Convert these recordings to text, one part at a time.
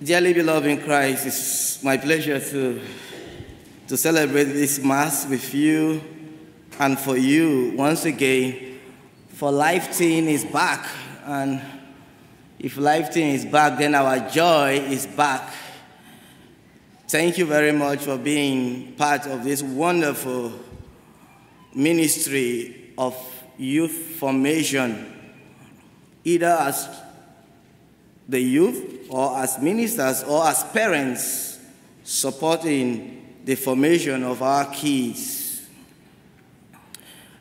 Dearly beloved in Christ, it's my pleasure to, to celebrate this Mass with you and for you once again. For Life Teen is back, and if Life Teen is back, then our joy is back. Thank you very much for being part of this wonderful ministry of youth formation, either as the youth or as ministers or as parents supporting the formation of our kids.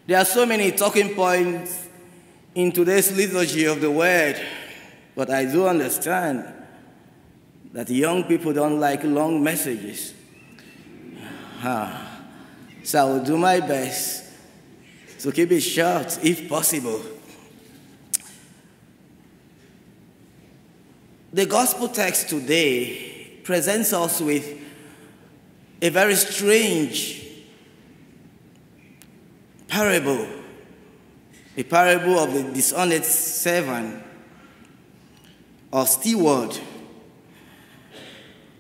There are so many talking points in today's liturgy of the word, but I do understand that young people don't like long messages. So I will do my best to keep it short if possible. The gospel text today presents us with a very strange parable, a parable of the dishonest servant or steward.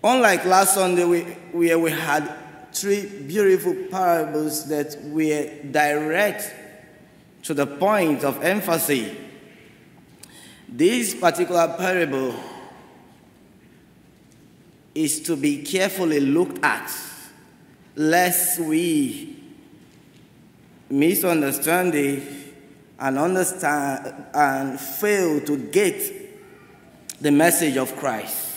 Unlike last Sunday, we, where we had three beautiful parables that were direct to the point of emphasis, this particular parable is to be carefully looked at, lest we misunderstand it and understand and fail to get the message of Christ.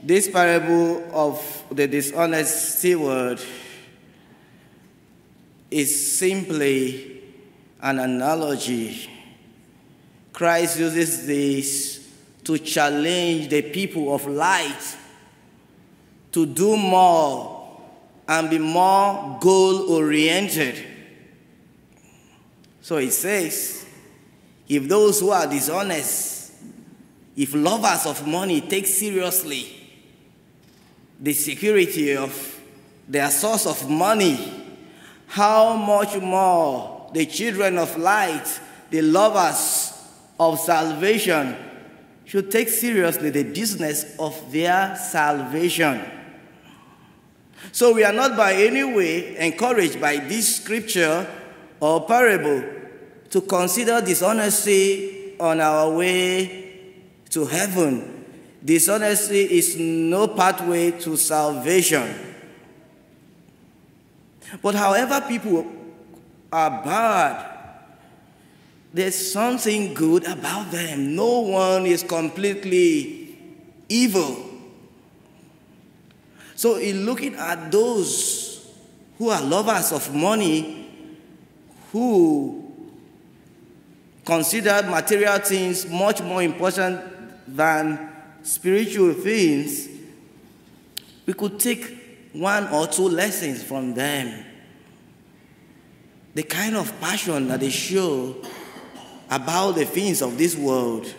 This parable of the dishonest steward is simply an analogy. Christ uses this to challenge the people of light to do more and be more goal oriented. So it says, if those who are dishonest, if lovers of money take seriously the security of their source of money, how much more the children of light, the lovers of salvation, should take seriously the business of their salvation. So we are not by any way encouraged by this scripture or parable to consider dishonesty on our way to heaven. Dishonesty is no pathway to salvation. But however people are bad, there's something good about them. No one is completely evil. So, in looking at those who are lovers of money, who consider material things much more important than spiritual things, we could take one or two lessons from them. The kind of passion that they show about the things of this world,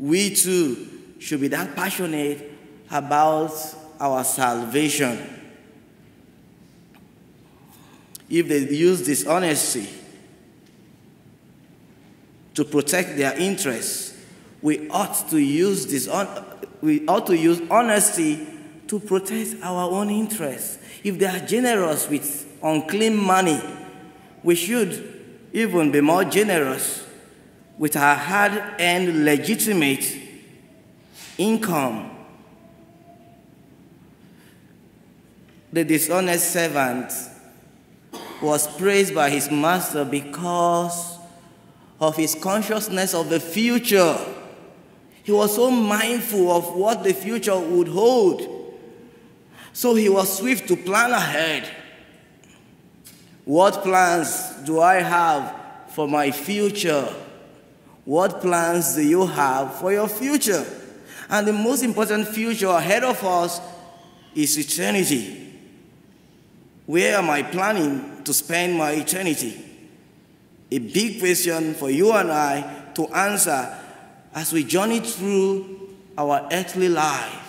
we too should be that passionate about our salvation. If they use dishonesty to protect their interests, we ought to use this we ought to use honesty to protect our own interests. If they are generous with unclean money, we should even be more generous with our hard earned legitimate income. The dishonest servant was praised by his master because of his consciousness of the future. He was so mindful of what the future would hold. So he was swift to plan ahead. What plans do I have for my future? What plans do you have for your future? And the most important future ahead of us is eternity. Where am I planning to spend my eternity? A big question for you and I to answer as we journey through our earthly life.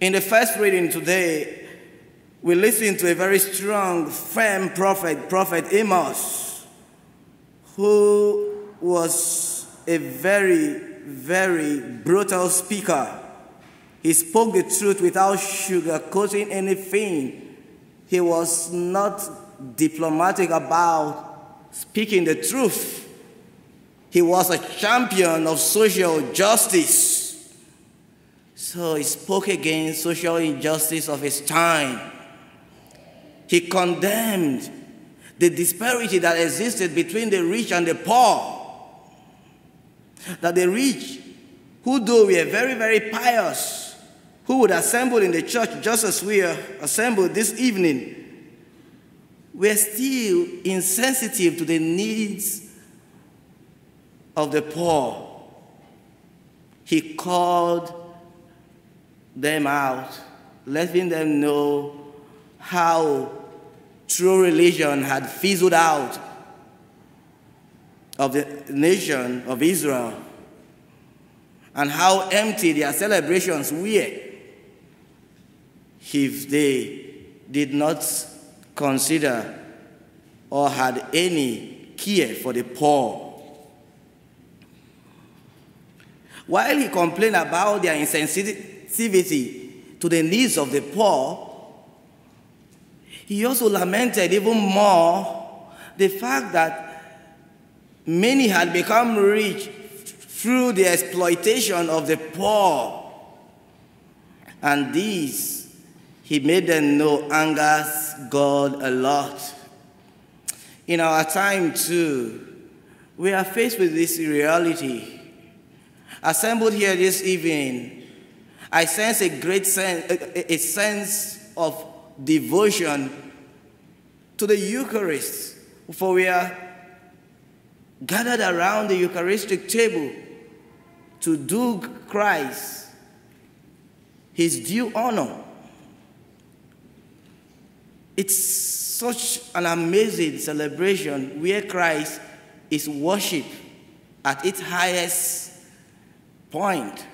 In the first reading today, we listen to a very strong, firm prophet, Prophet Amos, who was a very, very brutal speaker. He spoke the truth without sugarcoating anything. He was not diplomatic about speaking the truth. He was a champion of social justice. So he spoke against social injustice of his time. He condemned the disparity that existed between the rich and the poor. That the rich, who though were very, very pious, who would assemble in the church just as we are assembled this evening, were still insensitive to the needs of the poor. He called them out, letting them know how true religion had fizzled out of the nation of Israel and how empty their celebrations were if they did not consider or had any care for the poor. While he complained about their insensitivity to the needs of the poor, he also lamented even more the fact that many had become rich through the exploitation of the poor. And these, he made them know, angers God a lot. In our time, too, we are faced with this reality. Assembled here this evening, I sense a great sense, a, a sense of devotion to the Eucharist, for we are gathered around the Eucharistic table to do Christ his due honor. It's such an amazing celebration where Christ is worshipped at its highest point.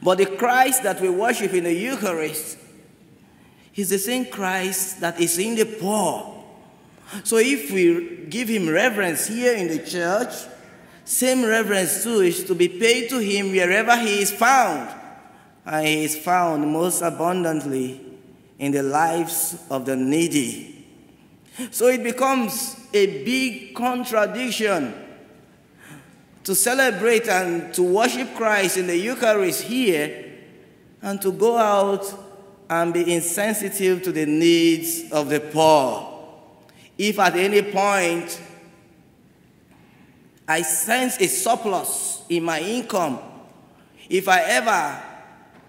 But the Christ that we worship in the Eucharist is the same Christ that is in the poor. So if we give him reverence here in the church, same reverence too is to be paid to him wherever he is found. And he is found most abundantly in the lives of the needy. So it becomes a big contradiction to celebrate and to worship Christ in the Eucharist here and to go out and be insensitive to the needs of the poor. If at any point I sense a surplus in my income, if I ever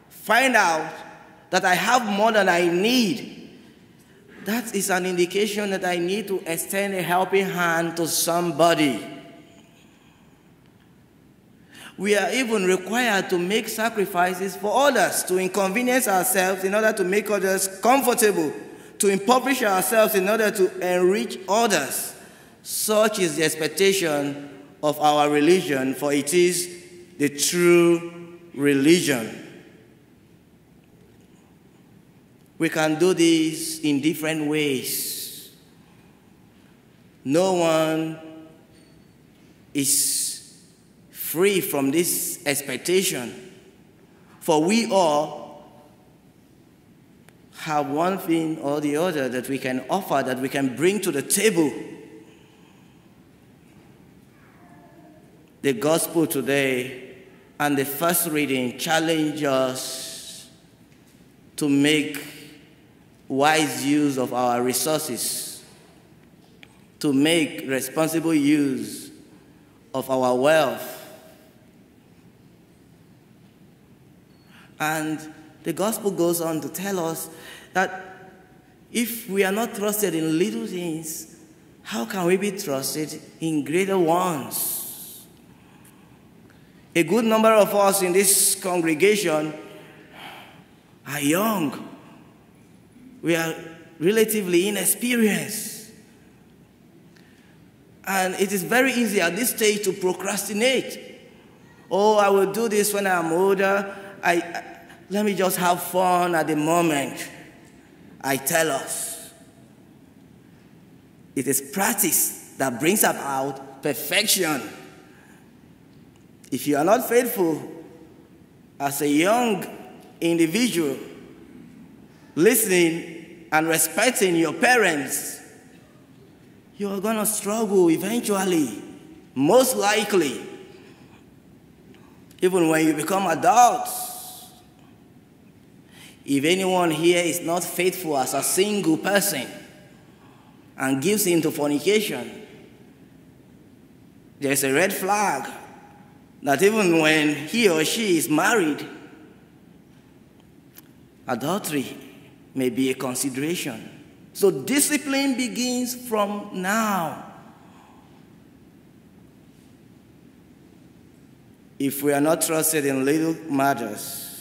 find out that I have more than I need, that is an indication that I need to extend a helping hand to somebody. We are even required to make sacrifices for others, to inconvenience ourselves in order to make others comfortable, to impoverish ourselves in order to enrich others. Such is the expectation of our religion, for it is the true religion. We can do this in different ways. No one is free from this expectation. For we all have one thing or the other that we can offer, that we can bring to the table. The gospel today and the first reading challenge us to make wise use of our resources, to make responsible use of our wealth And the gospel goes on to tell us that if we are not trusted in little things, how can we be trusted in greater ones? A good number of us in this congregation are young. We are relatively inexperienced. And it is very easy at this stage to procrastinate. Oh, I will do this when I'm older. I, let me just have fun at the moment. I tell us. It is practice that brings about perfection. If you are not faithful as a young individual, listening and respecting your parents, you are going to struggle eventually, most likely, even when you become adults. If anyone here is not faithful as a single person and gives into fornication, there's a red flag that even when he or she is married, adultery may be a consideration. So discipline begins from now. If we are not trusted in little matters,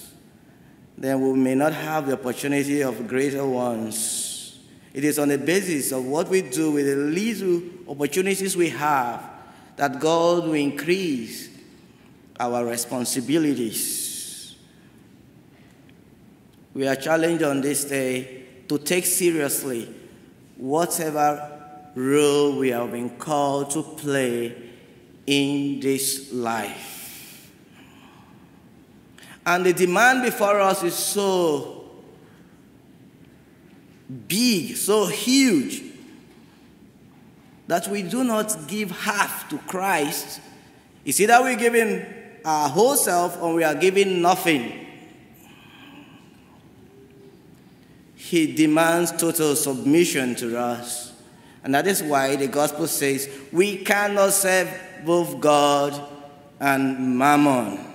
then we may not have the opportunity of greater ones. It is on the basis of what we do with the little opportunities we have that God will increase our responsibilities. We are challenged on this day to take seriously whatever role we have been called to play in this life. And the demand before us is so big, so huge, that we do not give half to Christ. It's either we're giving our whole self or we are giving nothing. He demands total submission to us. And that is why the gospel says we cannot serve both God and mammon.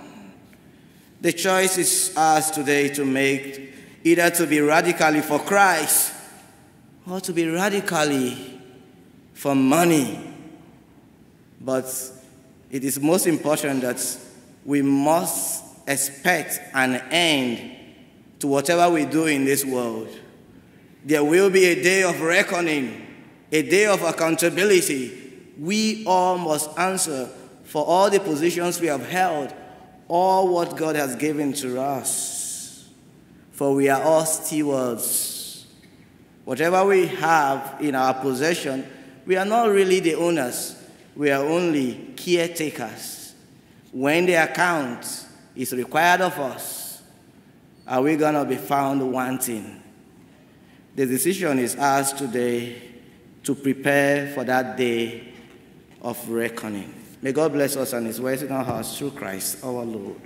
The choice is ours today to make either to be radically for Christ or to be radically for money. But it is most important that we must expect an end to whatever we do in this world. There will be a day of reckoning, a day of accountability. We all must answer for all the positions we have held, all what God has given to us. For we are all stewards. Whatever we have in our possession, we are not really the owners, we are only caretakers. When the account is required of us, are we going to be found wanting? The decision is ours today to prepare for that day of reckoning. May God bless us and His words in our hearts through Christ our Lord.